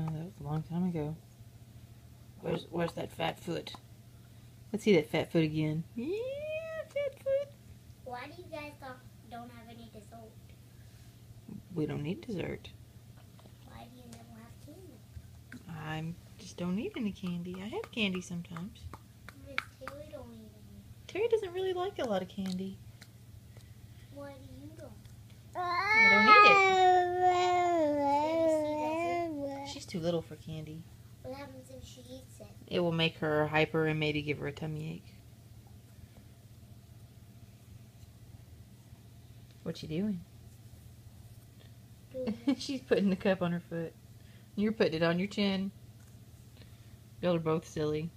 Oh, long time ago. Where's where's that fat foot? Let's see that fat foot again. Yeah, fat foot. Why do you guys don't, have any dessert? We don't need dessert. Why do you never have candy? I just don't need any candy. I have candy sometimes. Miss Taylor don't eat any. Terry doesn't really like a lot of candy. Why do you don't? I don't need it. She's too little for candy. What happens if she eats it? It will make her hyper and maybe give her a tummy ache. What you doing? Do She's putting the cup on her foot. You're putting it on your chin. Y'all are both silly.